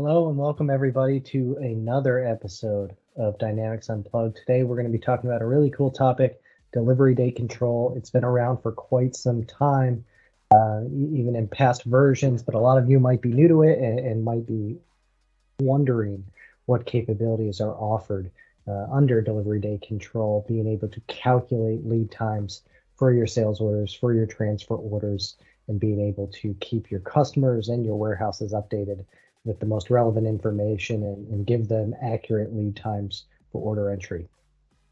Hello and welcome everybody to another episode of Dynamics Unplugged. Today we're going to be talking about a really cool topic, delivery date control. It's been around for quite some time, uh, even in past versions, but a lot of you might be new to it and, and might be wondering what capabilities are offered uh, under delivery date control, being able to calculate lead times for your sales orders, for your transfer orders, and being able to keep your customers and your warehouses updated with the most relevant information and, and give them accurate lead times for order entry.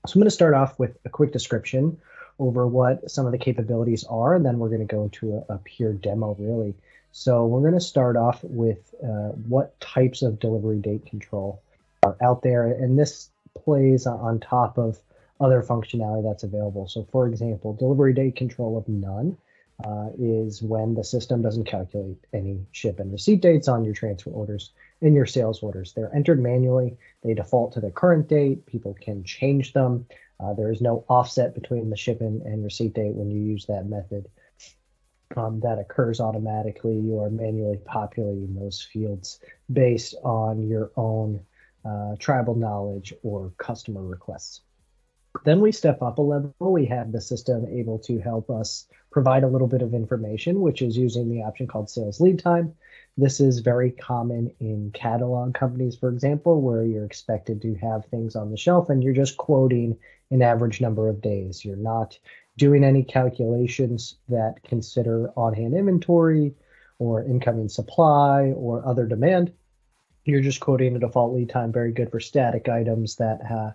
So I'm going to start off with a quick description over what some of the capabilities are, and then we're going to go into a, a pure demo, really. So we're going to start off with uh, what types of delivery date control are out there, and this plays on top of other functionality that's available. So for example, delivery date control of none uh, is when the system doesn't calculate any ship and receipt dates on your transfer orders in your sales orders. They're entered manually. They default to the current date. People can change them. Uh, there is no offset between the shipping and, and receipt date when you use that method. Um, that occurs automatically. You are manually populating those fields based on your own uh, tribal knowledge or customer requests. Then we step up a level. We have the system able to help us provide a little bit of information, which is using the option called sales lead time. This is very common in catalog companies, for example, where you're expected to have things on the shelf and you're just quoting an average number of days. You're not doing any calculations that consider on hand inventory or incoming supply or other demand. You're just quoting a default lead time, very good for static items that uh,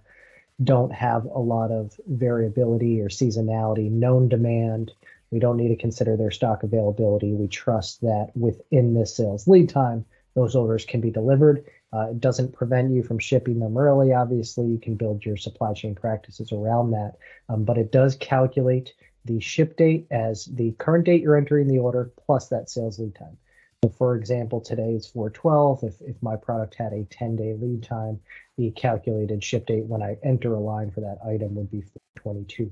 don't have a lot of variability or seasonality, known demand. We don't need to consider their stock availability. We trust that within this sales lead time, those orders can be delivered. Uh, it doesn't prevent you from shipping them early. Obviously, you can build your supply chain practices around that, um, but it does calculate the ship date as the current date you're entering the order plus that sales lead time. So for example, today is 412. If, if my product had a 10 day lead time, the calculated ship date when I enter a line for that item would be 422.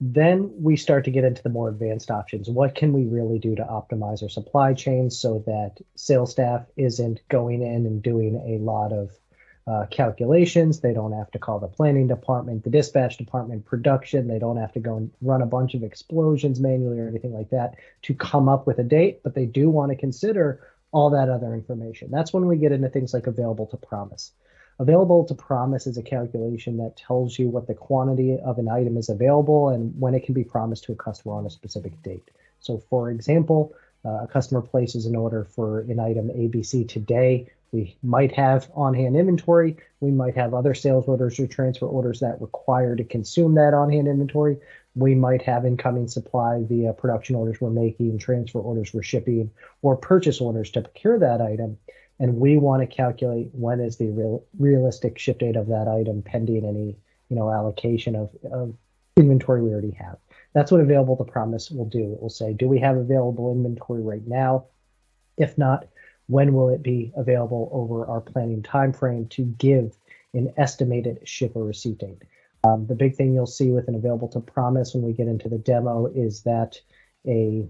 Then we start to get into the more advanced options. What can we really do to optimize our supply chain so that sales staff isn't going in and doing a lot of uh, calculations. They don't have to call the planning department, the dispatch department, production. They don't have to go and run a bunch of explosions manually or anything like that to come up with a date, but they do want to consider all that other information. That's when we get into things like available to promise. Available to promise is a calculation that tells you what the quantity of an item is available and when it can be promised to a customer on a specific date. So, for example, uh, a customer places an order for an item ABC today we might have on hand inventory. We might have other sales orders or transfer orders that require to consume that on hand inventory. We might have incoming supply via production orders we're making, transfer orders we're shipping, or purchase orders to procure that item. And we want to calculate when is the real, realistic ship date of that item pending any you know allocation of, of inventory we already have. That's what available to promise will do. It will say, do we have available inventory right now? If not, when will it be available over our planning time frame to give an estimated ship or receipt date. Um, the big thing you'll see with an available to promise when we get into the demo is that a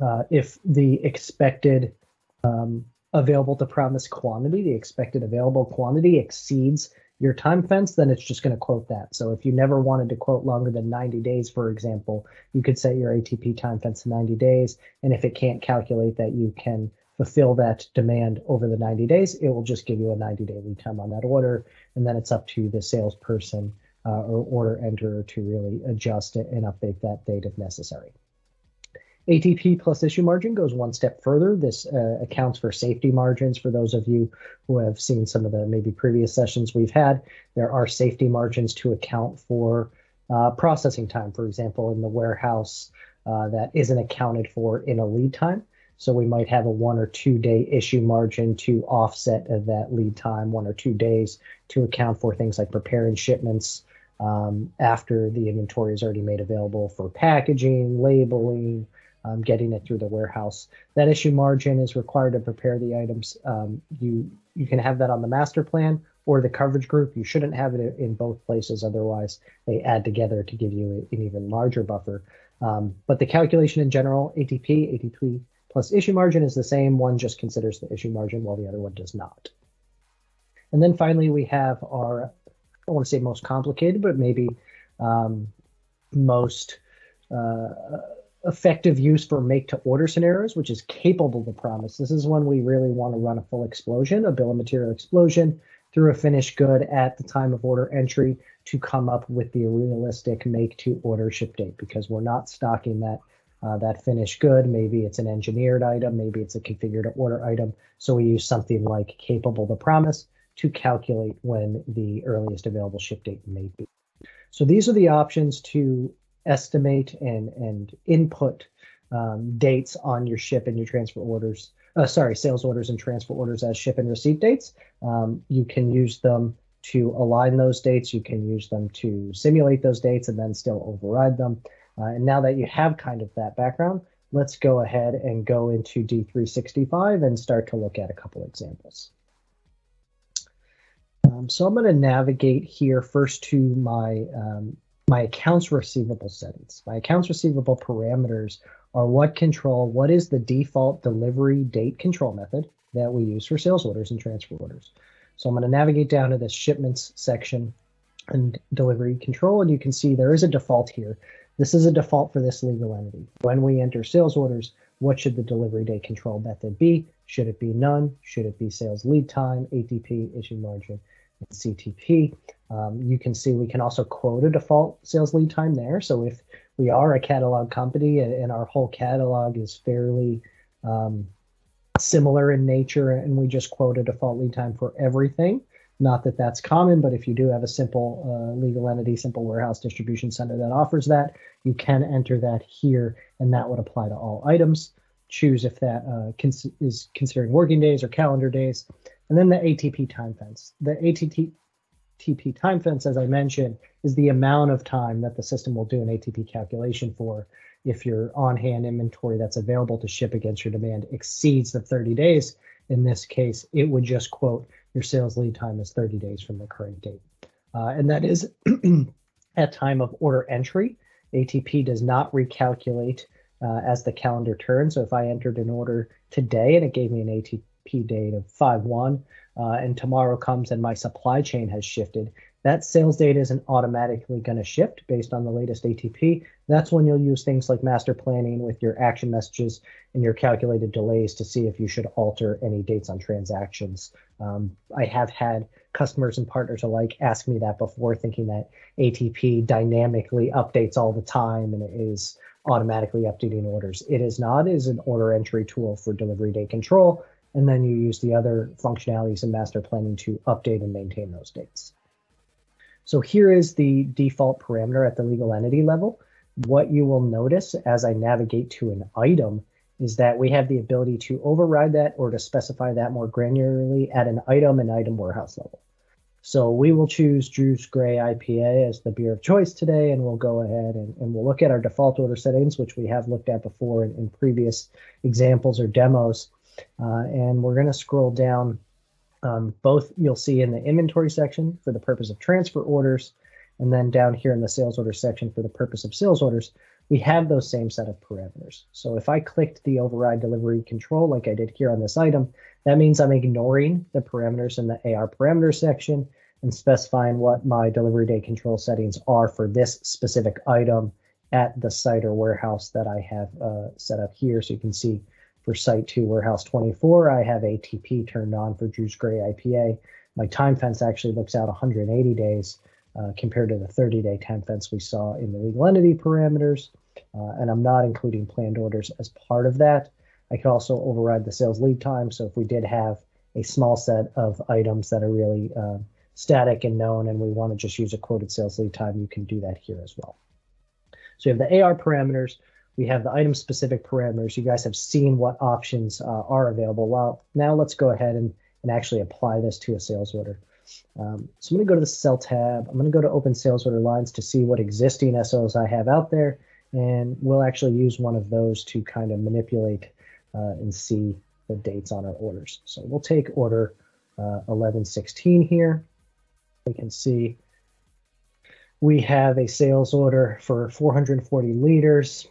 uh, if the expected um, available to promise quantity, the expected available quantity exceeds your time fence, then it's just going to quote that. So if you never wanted to quote longer than 90 days, for example, you could set your ATP time fence to 90 days. And if it can't calculate that, you can fulfill that demand over the 90 days, it will just give you a 90 day lead time on that order. And then it's up to the salesperson uh, or order enterer to really adjust it and update that date if necessary. ATP plus issue margin goes one step further. This uh, accounts for safety margins. For those of you who have seen some of the maybe previous sessions we've had, there are safety margins to account for uh, processing time, for example, in the warehouse uh, that isn't accounted for in a lead time. So we might have a one or two day issue margin to offset that lead time, one or two days to account for things like preparing shipments um, after the inventory is already made available for packaging, labeling, um, getting it through the warehouse. That issue margin is required to prepare the items. Um, you you can have that on the master plan or the coverage group. You shouldn't have it in both places, otherwise they add together to give you an even larger buffer. Um, but the calculation in general, ATP, ATP plus issue margin is the same. One just considers the issue margin while the other one does not. And then finally, we have our, I don't want to say most complicated, but maybe um, most uh, effective use for make to order scenarios, which is capable to promise. This is when we really want to run a full explosion, a bill of material explosion through a finished good at the time of order entry to come up with the realistic make to order ship date because we're not stocking that uh, that finished good. Maybe it's an engineered item, maybe it's a configured order item. So we use something like capable to promise to calculate when the earliest available ship date may be. So these are the options to estimate and and input um, dates on your ship and your transfer orders. Uh, sorry, sales orders and transfer orders as ship and receipt dates. Um, you can use them to align those dates. You can use them to simulate those dates and then still override them. Uh, and now that you have kind of that background, let's go ahead and go into D365 and start to look at a couple examples. Um, so I'm going to navigate here first to my um, my accounts receivable settings. My accounts receivable parameters are what control what is the default delivery date control method that we use for sales orders and transfer orders. So I'm going to navigate down to this shipments section and delivery control, and you can see there is a default here. This is a default for this legal entity. When we enter sales orders, what should the delivery date control method be? Should it be none? Should it be sales lead time, ATP, issue margin, CTP? Um, you can see we can also quote a default sales lead time there. So if we are a catalog company and, and our whole catalog is fairly um, similar in nature and we just quote a default lead time for everything, not that that's common, but if you do have a simple uh, legal entity, simple warehouse distribution center that offers that, you can enter that here and that would apply to all items. Choose if that uh, cons- is considering working days or calendar days. And then the ATP time fence. The ATP time fence, as I mentioned, is the amount of time that the system will do an ATP calculation for if your on-hand inventory that's available to ship against your demand exceeds the 30 days. In this case, it would just quote your sales lead time is 30 days from the current date. Uh, and that is at time of order entry. ATP does not recalculate uh, as the calendar turns. So if I entered an order today and it gave me an ATP date of 5-1, uh, and tomorrow comes and my supply chain has shifted, that sales data isn't automatically going to shift based on the latest ATP. That's when you'll use things like master planning with your action messages and your calculated delays to see if you should alter any dates on transactions. Um, I have had customers and partners alike ask me that before, thinking that ATP dynamically updates all the time and it is automatically updating orders. It is not. It is an order entry tool for delivery date control. And then you use the other functionalities in master planning to update and maintain those dates. So here is the default parameter at the legal entity level. What you will notice as I navigate to an item is that we have the ability to override that or to specify that more granularly at an item and item warehouse level. So we will choose Drew's Gray IPA as the beer of choice today, and we'll go ahead and, and we'll look at our default order settings, which we have looked at before in, in previous examples or demos. Uh, and we're going to scroll down um, both you'll see in the inventory section for the purpose of transfer orders, and then down here in the sales order section for the purpose of sales orders, we have those same set of parameters. So if I clicked the override delivery control like I did here on this item, that means I'm ignoring the parameters in the AR parameter section and specifying what my delivery date control settings are for this specific item at the site or warehouse that I have uh, set up here. So you can see for Site 2 Warehouse 24, I have ATP turned on for Drew's Gray IPA. My time fence actually looks out 180 days uh, compared to the 30 day time fence we saw in the legal entity parameters. Uh, and I'm not including planned orders as part of that. I could also override the sales lead time. So if we did have a small set of items that are really uh, static and known, and we want to just use a quoted sales lead time, you can do that here as well. So you have the AR parameters, we have the item specific parameters. You guys have seen what options uh, are available. Well, now let's go ahead and, and actually apply this to a sales order. Um, so I'm going to go to the sell tab. I'm going to go to open sales order lines to see what existing SOs I have out there. And we'll actually use one of those to kind of manipulate uh, and see the dates on our orders. So we'll take order uh, 1116 here. We can see we have a sales order for 440 liters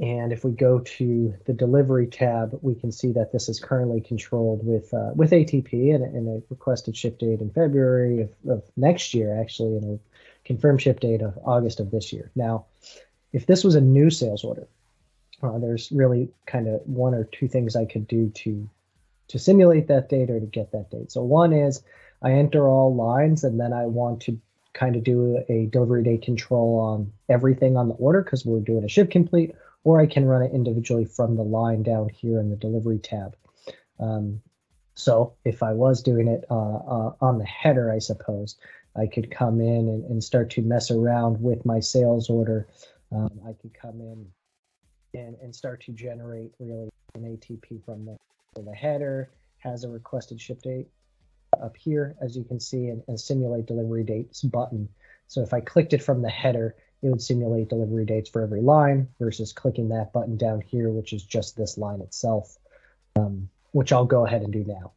And if we go to the delivery tab, we can see that this is currently controlled with uh, with ATP and, and, a requested ship date in February of, of, next year, actually, and a confirmed ship date of August of this year. Now, if this was a new sales order, uh, there's really kind of one or two things I could do to to simulate that date or to get that date. So one is I enter all lines and then I want to kind of do a delivery date control on everything on the order because we're doing a ship complete or I can run it individually from the line down here in the delivery tab. Um, so if I was doing it uh, uh, on the header, I suppose, I could come in and, and, start to mess around with my sales order. Um, I could come in and, and start to generate really an ATP from the, the header has a requested ship date up here, as you can see, and, and simulate delivery dates button. So if I clicked it from the header, it would simulate delivery dates for every line versus clicking that button down here, which is just this line itself, um, which I'll go ahead and do now.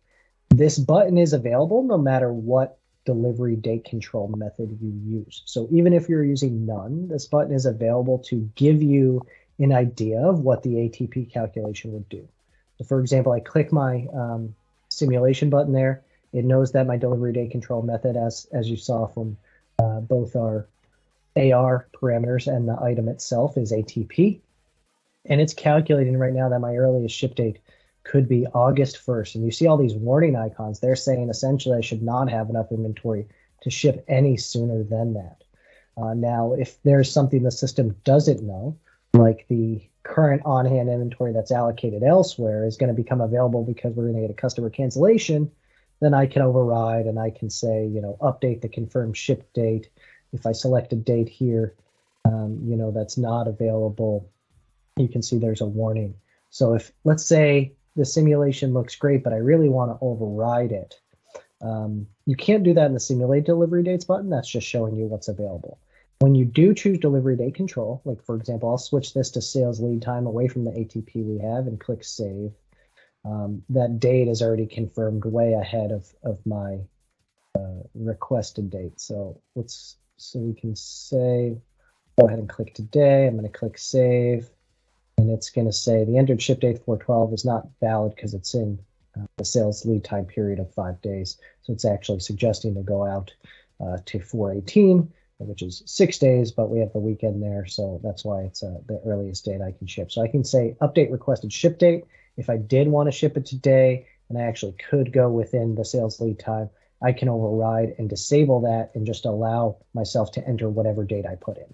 This button is available no matter what delivery date control method you use. So even if you're using none, this button is available to give you an idea of what the ATP calculation would do. So for example, I click my um, simulation button there. It knows that my delivery date control method, as, as you saw from uh, both our AR parameters and the item itself is ATP. And it's calculating right now that my earliest ship date could be August 1st. And you see all these warning icons. They're saying essentially I should not have enough inventory to ship any sooner than that. Uh, now, if there's something the system doesn't know, like the current on hand inventory that's allocated elsewhere is going to become available because we're going to get a customer cancellation, then I can override and I can say, you know, update the confirmed ship date if I select a date here, um, you know, that's not available, you can see there's a warning. So if, let's say the simulation looks great, but I really want to override it, um, you can't do that in the simulate delivery dates button. That's just showing you what's available. When you do choose delivery date control, like for example, I'll switch this to sales lead time away from the ATP we have and click save. Um, that date is already confirmed way ahead of, of my uh, requested date. So let's so we can say, go ahead and click today. I'm going to click save. And it's going to say the entered ship date 412 is not valid because it's in uh, the sales lead time period of five days. So it's actually suggesting to go out uh, to 418, which is six days, but we have the weekend there. So that's why it's uh, the earliest date I can ship. So I can say update requested ship date. If I did want to ship it today, and I actually could go within the sales lead time, I can override and disable that and just allow myself to enter whatever date I put in.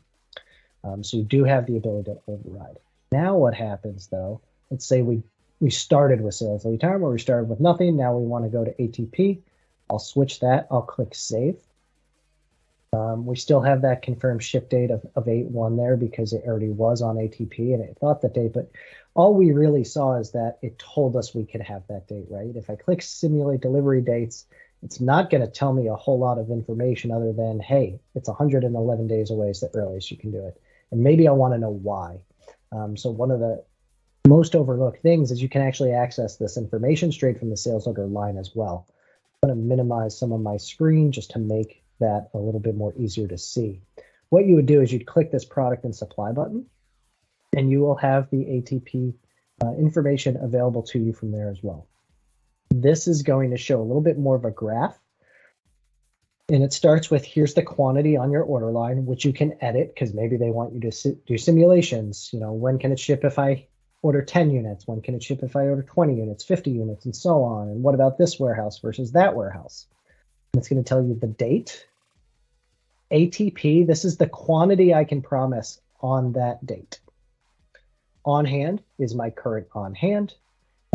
Um, so you do have the ability to override. Now what happens though, let's say we, we started with sales lead time or we started with nothing. Now we want to go to ATP. I'll switch that. I'll click save. Um, we still have that confirmed ship date of, of 8-1 there because it already was on ATP and it thought that date, but all we really saw is that it told us we could have that date, right? If I click simulate delivery dates, it's not going to tell me a whole lot of information other than, hey, it's 111 days away is the earliest you can do it. And maybe I want to know why. Um, so one of the most overlooked things is you can actually access this information straight from the sales order line as well. I'm going to minimize some of my screen just to make that a little bit more easier to see. What you would do is you'd click this product and supply button, and you will have the ATP uh, information available to you from there as well. This is going to show a little bit more of a graph. And it starts with here's the quantity on your order line, which you can edit because maybe they want you to do simulations. You know, when can it ship if I order 10 units? When can it ship if I order 20 units, 50 units, and so on? And what about this warehouse versus that warehouse? And it's going to tell you the date. ATP, this is the quantity I can promise on that date. On hand is my current on hand.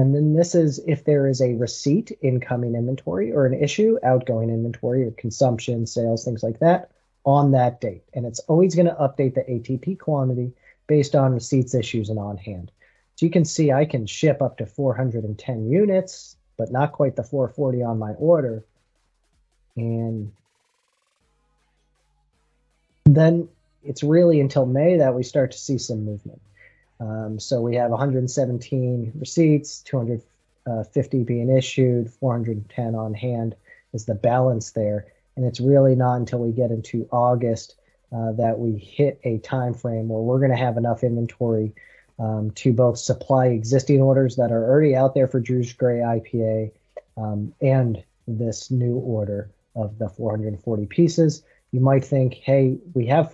And then this is if there is a receipt, incoming inventory, or an issue, outgoing inventory, or consumption, sales, things like that, on that date. And it's always going to update the ATP quantity based on receipts, issues, and on hand. So you can see I can ship up to 410 units, but not quite the 440 on my order. And then it's really until May that we start to see some movement. Um, so we have 117 receipts, 250 being issued, 410 on hand is the balance there. And it's really not until we get into August uh, that we hit a time frame where we're going to have enough inventory um, to both supply existing orders that are already out there for Drew's Gray IPA um, and this new order of the 440 pieces. You might think, hey, we have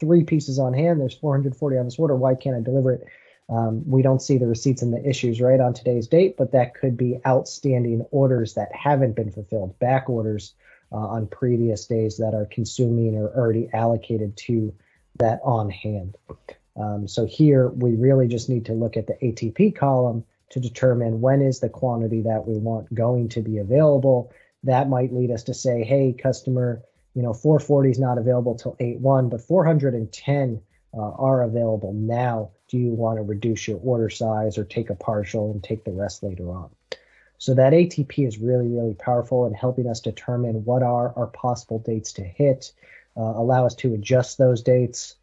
543 pieces on hand. There's 440 on this order. Why can't I deliver it? Um, we don't see the receipts and the issues right on today's date, but that could be outstanding orders that haven't been fulfilled, back orders uh, on previous days that are consuming or already allocated to that on hand. Um, so here we really just need to look at the ATP column to determine when is the quantity that we want going to be available. That might lead us to say, hey, customer, you know, 440 is not available till 8-1, but 410 uh, are available now. Do you want to reduce your order size or take a partial and take the rest later on? So that ATP is really, really powerful in helping us determine what are our possible dates to hit, uh, allow us to adjust those dates.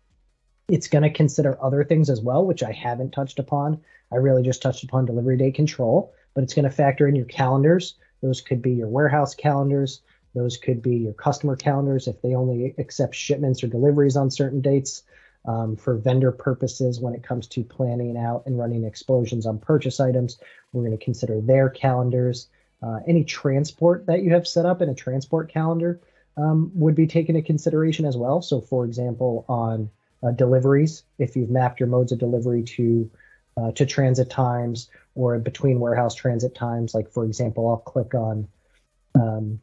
It's going to consider other things as well, which I haven't touched upon. I really just touched upon delivery date control, but it's going to factor in your calendars. Those could be your warehouse calendars. Those could be your customer calendars if they only accept shipments or deliveries on certain dates um, for vendor purposes when it comes to planning out and running explosions on purchase items. We're going to consider their calendars. Uh, any transport that you have set up in a transport calendar um, would be taken into consideration as well. So, for example, on uh, deliveries, if you've mapped your modes of delivery to uh, to transit times or between warehouse transit times, like for example, I'll click on um,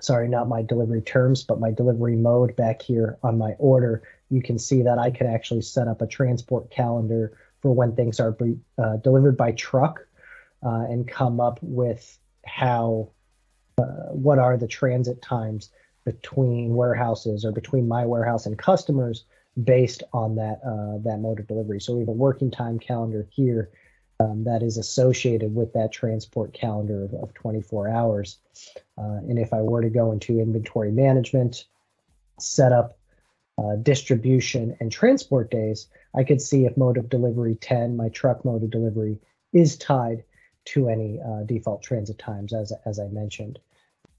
sorry, not my delivery terms, but my delivery mode back here on my order, you can see that I could actually set up a transport calendar for when things are uh, delivered by truck uh, and come up with how, uh, what are the transit times between warehouses or between my warehouse and customers based on that uh, that mode of delivery. So we have a working time calendar here um, that is associated with that transport calendar of, of 24 hours. Uh, and if I were to go into inventory management, set up uh, distribution and transport days, I could see if mode of delivery 10, my truck mode of delivery, is tied to any uh, default transit times, as, as I mentioned.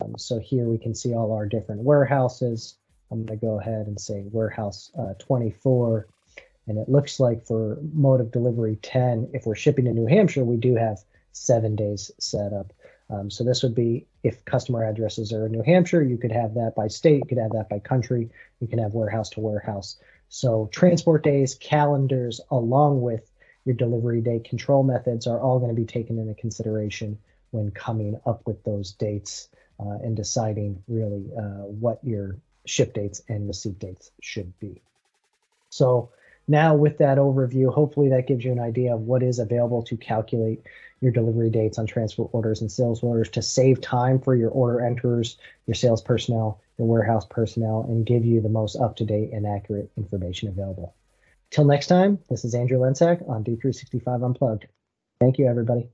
Um, so here we can see all our different warehouses. I'm going to go ahead and say warehouse uh, 24. And it looks like for mode of delivery 10, if we're shipping to New Hampshire, we do have seven days set up. Um, so this would be if customer addresses are in New Hampshire, you could have that by state, you could have that by country, you can have warehouse to warehouse. So transport days, calendars, along with your delivery day control methods are all going to be taken into consideration when coming up with those dates uh, and deciding really uh, what your ship dates and receipt dates should be. So now with that overview, hopefully that gives you an idea of what is available to calculate your delivery dates on transfer orders and sales orders to save time for your order enters, your sales personnel, your warehouse personnel, and give you the most up-to-date and accurate information available. Till next time, this is Andrew Lensack on D365 Unplugged. Thank you, everybody.